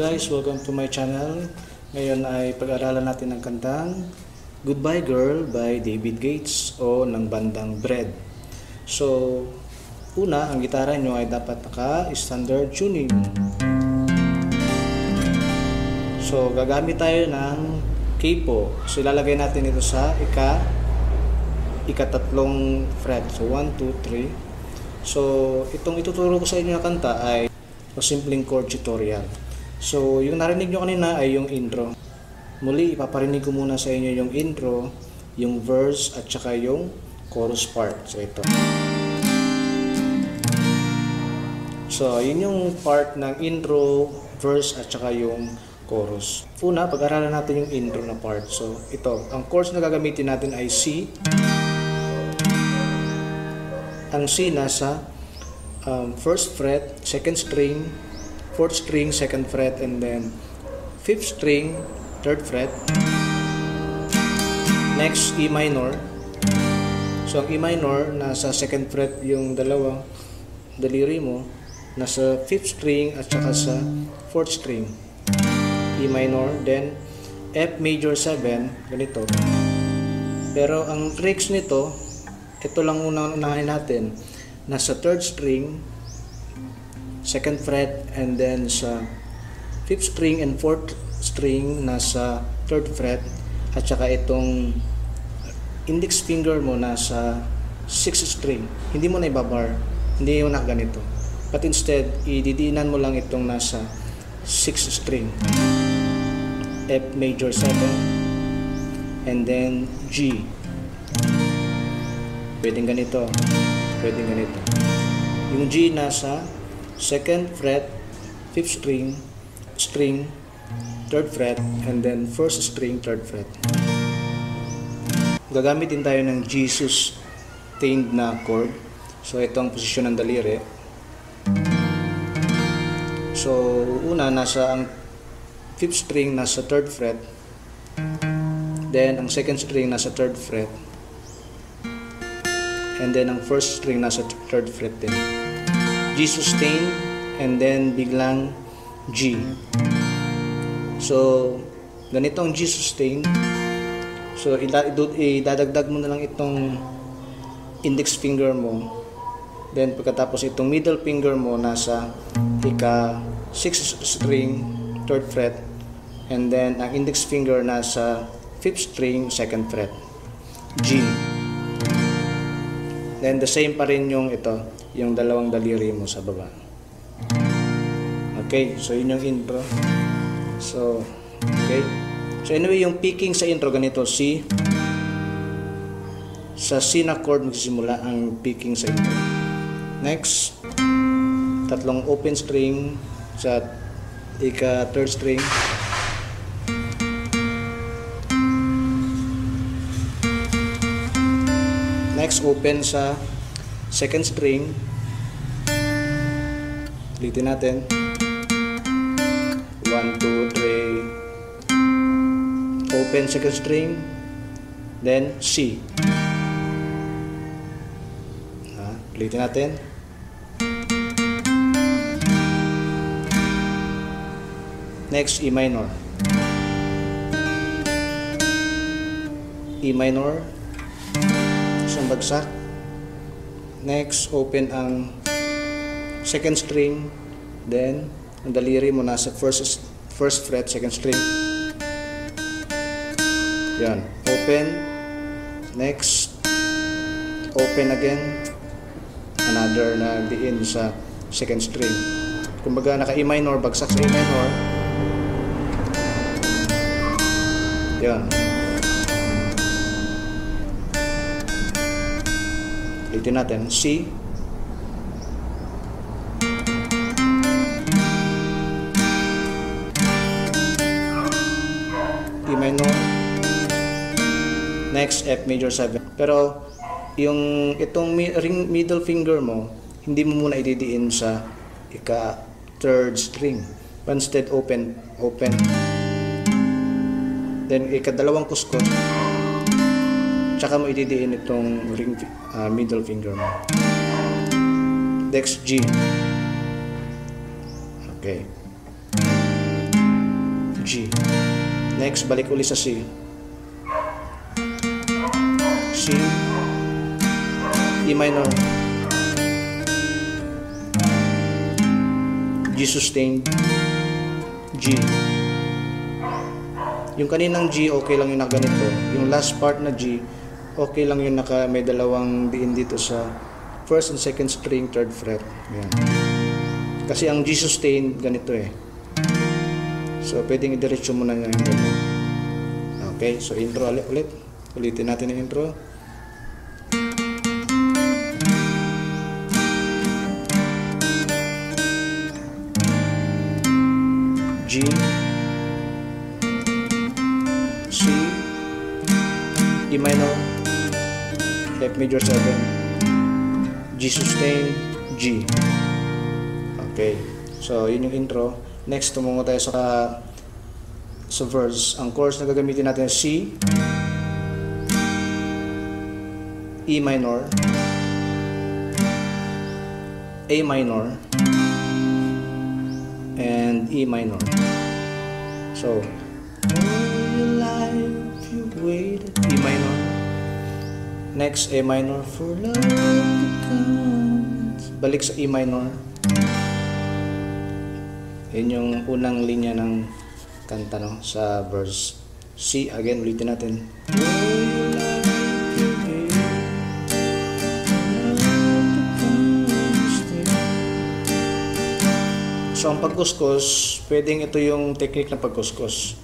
Guys, welcome to my channel. Ngayon ay pag-aralan natin ang kantang Goodbye Girl by David Gates o ng bandang Bread. So, una, ang gitara nyo ay dapat naka-standard tuning. So, gagamit tayo ng capo. So, ilalagay natin ito sa ika ikatatlong fret. So, 1, 2, 3. So, itong ituturo ko sa inyo na kanta ay o simpleng chord tutorial. So, yung narinig nyo kanina ay yung intro. Muli, ipaparinig ko muna sa inyo yung intro, yung verse, at saka yung chorus part. So, ito. So, yun yung part ng intro, verse, at saka yung chorus. Una, pag-aralan natin yung intro na part. So, ito. Ang chords na gagamitin natin ay C. Ang C nasa um, first fret, second string, fourth string, second fret, and then fifth string, third fret. Next, E minor. So, ang E minor, nasa second fret yung dalawang daliri mo. Nasa fifth string at saka sa fourth string. E minor. Then, F major 7, ganito. Pero, ang tricks nito, ito lang unang unahin natin. Nasa third string, second fret and then sa fifth string and fourth string nasa third fret at saka itong index finger mo nasa sixth string. Hindi mo na ibabar hindi mo na ganito. But instead ididiinan mo lang itong nasa sixth string. F major 7 and then G. Pwedeng ganito pwedeng ganito. Yung G nasa second fret, fifth string, string, third fret, and then first string, third fret. Gagamitin tayo ng Jesus tained na chord. So, ito ang posisyon ng daliri. So, una, nasa ang fifth string nasa third fret. Then, ang second string nasa third fret. And then, ang first string nasa third fret din. G sustain and then biglang G. So, ganito ang G sustain. So, idadagdag mo na lang itong index finger mo. Then, pagkatapos itong middle finger mo nasa ika 6 string, 3rd fret. And then, ang index finger nasa 5th string, 2nd fret. G. Then, the same pa rin yung ito yung dalawang daliri mo sa baba. Okay, so yun yung intro. So, okay. So anyway, yung picking sa intro ganito, C. Sa C na chord magsisimula ang picking sa intro. Next, tatlong open string sa ika third string. Next, open sa second string. Ulitin natin. 1, 2, 3 open second string then C. Ha, ulitin natin. Next E minor. E minor isang bagsak Next, open ang second string. Then, ang daliri mo nasa first, first fret, second string. Yan. Open. Next. Open again. Another na diin sa second string. Kumbaga, naka E minor, bagsak sa E minor. Yan. Ulitin natin. C. E minor. Next, F major 7. Pero, yung itong ring middle finger mo, hindi mo muna ididiin sa ika third string. Instead, open, open. Then, ikadalawang kuskos Tsaka mo ididiin itong ring uh, middle finger mo. Next G. Okay. G. Next, balik uli sa C. C, E minor, G sustained, G. Yung kaninang G, okay lang yung na ganito. Yung last part na G, okay lang yung naka may dalawang diin dito sa first and second string, third fret. Yan. Kasi ang G sustained, ganito eh. So, pwedeng idiretso mo na yung ganito. Okay, so intro ulit. ulit. Ulitin natin yung intro. G C E minor F major 7 G sustain G. Okay. So yun yung intro. Next tumungo tayo sa sa verse. Ang chords na gagamitin natin C E minor A minor and E minor. So, E minor. Next, A minor for love. Balik sa E minor. Yan yung unang linya ng kanta no, sa verse. C, again, ulitin natin. So, ang pagkuskus, pwedeng ito yung technique ng pagkuskus.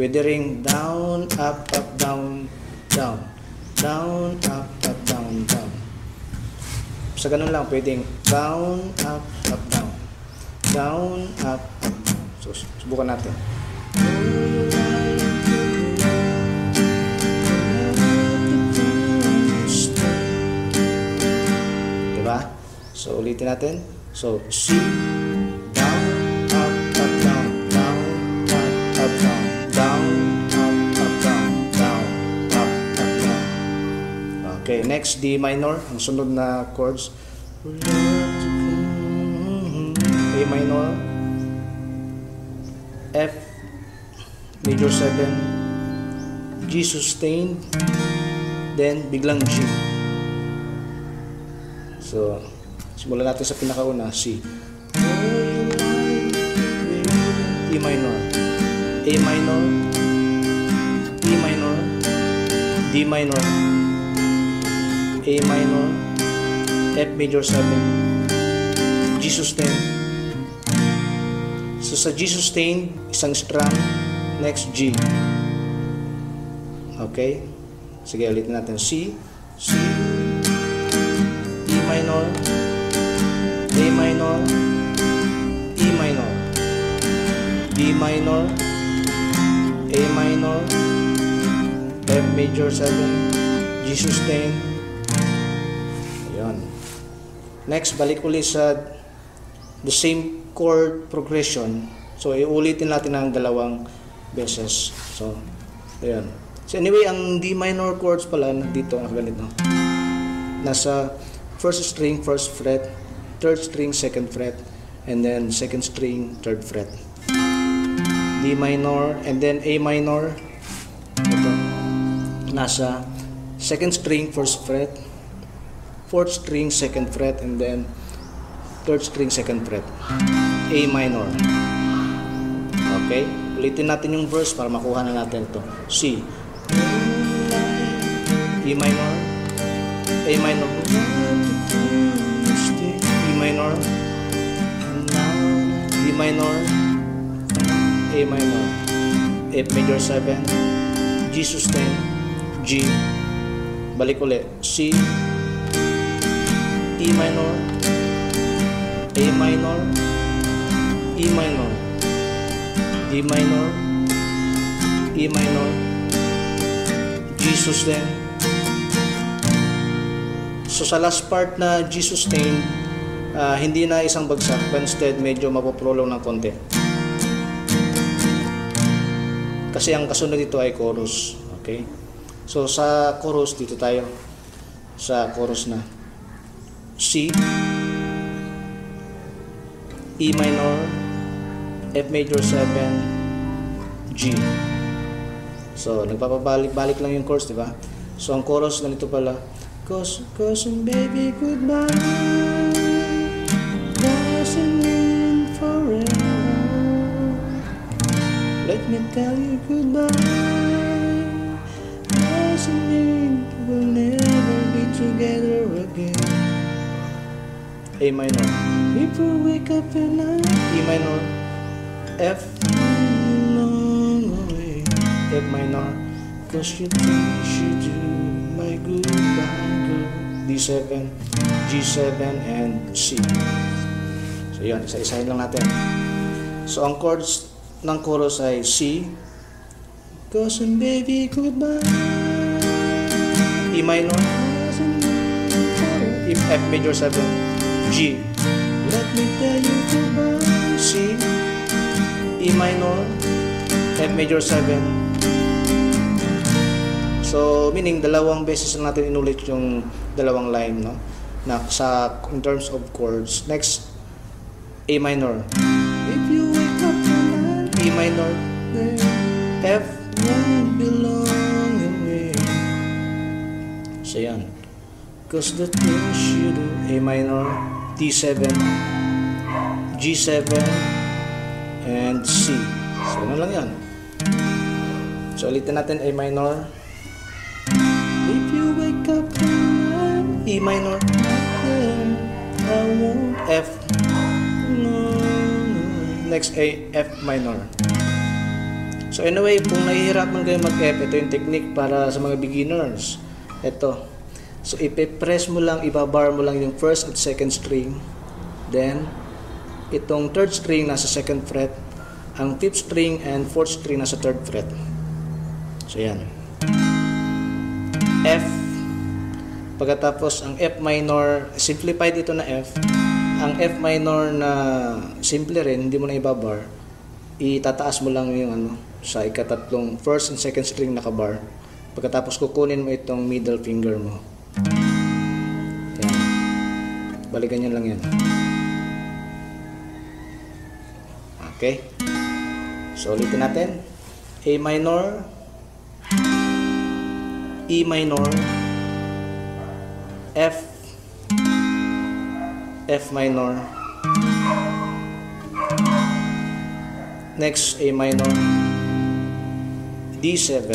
Pwede ring down, up, up, down, down. Down, up, up, down, down. Sa ganun lang, pwedeng down, up, up, down. Down, up, up, down. So, subukan natin. Diba? So, ulitin natin. So, C, Okay, next, D minor, ang sunod na chords. A minor, F, major 7, G sustained, then biglang G. So, simulan natin sa pinakauna, C. E minor, A minor, E minor, D minor, A minor, F major 7, G sustained. So sa G sustained, isang strum, next G. Okay? Sige, ulitin natin. C, C, E minor, A minor, E minor, D minor, A minor, F major 7, G sustain. Next, balik ulit sa the same chord progression. So, iulitin natin ng dalawang beses. So, ayun. So, anyway, ang D minor chords pala dito, ang ganito. Nasa first string, first fret, third string, second fret, and then second string, third fret. D minor, and then A minor. Ito. Nasa second string, first fret, fourth string, second fret, and then third string, second fret. A minor. Okay? Ulitin natin yung verse para makuha na natin to. C. E minor. A minor. E minor. D minor. A minor. F major 7. G sustain. G. Balik ulit. C. E minor. A minor. E minor. D minor. E minor. G sustain. So sa last part na G sustain, ah, hindi na isang bagsak, but instead medyo mapoprolong ng konti. Kasi ang kasunod dito ay chorus. Okay? So sa chorus, dito tayo. Sa chorus na. C, E minor, F major 7, G. So, nagpapabalik-balik lang yung chords, di ba? So, ang chorus ganito pala. Cause, cause baby, goodbye. Doesn't mean forever. Let me tell you goodbye. A minor. We wake up in night. E minor. F. Long away. F minor. Cause you think should do my goodbye girl. D7, G7, and C. So yun, isa-isahin lang natin. So ang chords ng chorus ay C, Cause baby goodbye, E minor, If F major 7, G, Let me tell you goodbye, C, E minor, F major 7, So, meaning dalawang beses lang natin inulit yung dalawang line, no? Na sa in terms of chords. Next, A minor. If you wake up tonight, E minor, F won't belong away. So, yan. Cause the things you do, A minor, D7, G7, and C. So, ano lang yan. So, ulitin natin A minor, If you wake up E minor, I won't F. Next A, F minor. So anyway, kung nahihirapan kayo mag-F, ito yung technique para sa mga beginners. Ito. So ipe-press mo lang, ibabar mo lang yung first at second string. Then, itong third string nasa second fret. Ang fifth string and fourth string nasa third fret. So yan. F. Pagkatapos ang F minor, simplified ito na F. Ang F minor na simple rin, hindi mo na ibabar. Itataas mo lang yung ano, sa ikatatlong first and second string nakabar. Pagkatapos kukunin mo itong middle finger mo. Balikan nyo lang yan. Okay. So ulitin natin. A minor, E minor, F, F minor, next A minor, D7,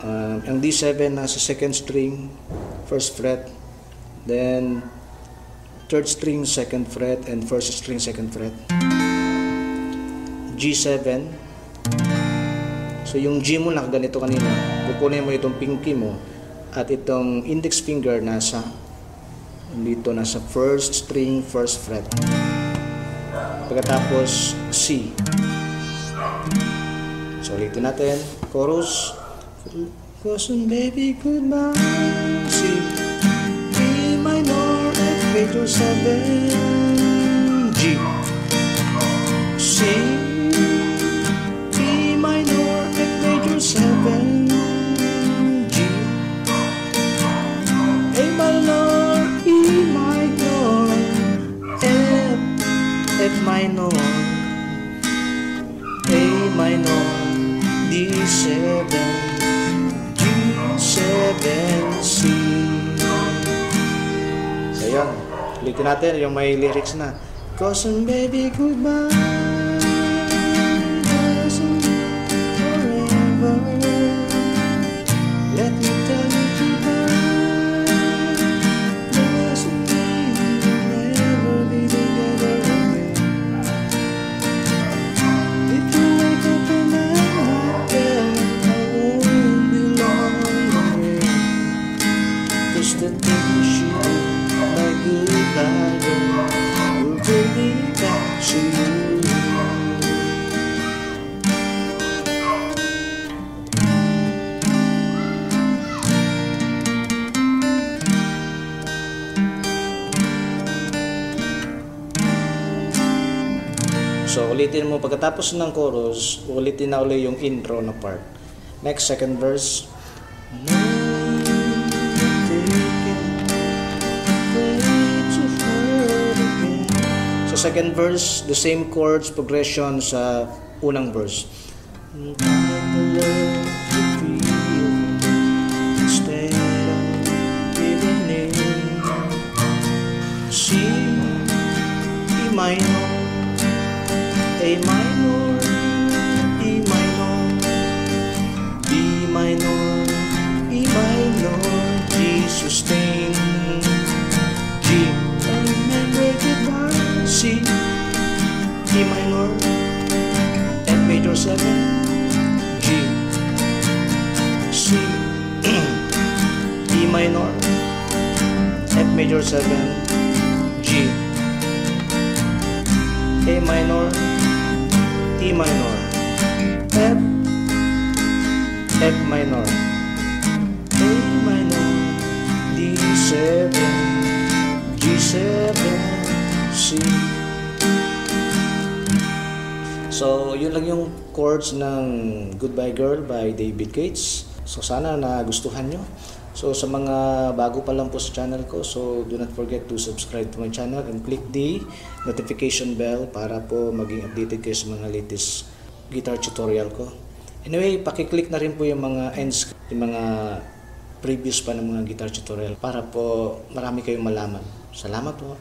uh, ang D7 nasa second string, first fret, then third string, second fret, and first string, second fret, G7, So yung G mo na ganito kanina, kukunin mo itong pinky mo at itong index finger nasa dito nasa first string, first fret. Pagkatapos C. So ulitin natin. Chorus. Caution baby goodbye. C. E minor F major 7 G. C. seven G A minor, E minor, F, F minor, A minor, D7, ulitin natin yung may lyrics na. Cause baby goodbye. pagkatapos ng chorus, ulitin na uli yung intro na part. Next, second verse. So second verse, the same chords progression sa unang verse. See my A minor, E minor, B minor, E minor, G sustain, G, remember goodbye, C, E minor, F major 7, G, C, E minor, F major 7, minor, F, F minor, A minor, D7, G7, C. So, yun lang yung chords ng Goodbye Girl by David Gates. So, sana nagustuhan nyo. So, sa mga bago pa lang po sa channel ko, so do not forget to subscribe to my channel and click the notification bell para po maging updated kayo sa mga latest guitar tutorial ko. Anyway, pakiclick na rin po yung mga ends, yung mga previous pa ng mga guitar tutorial para po marami kayong malaman. Salamat po.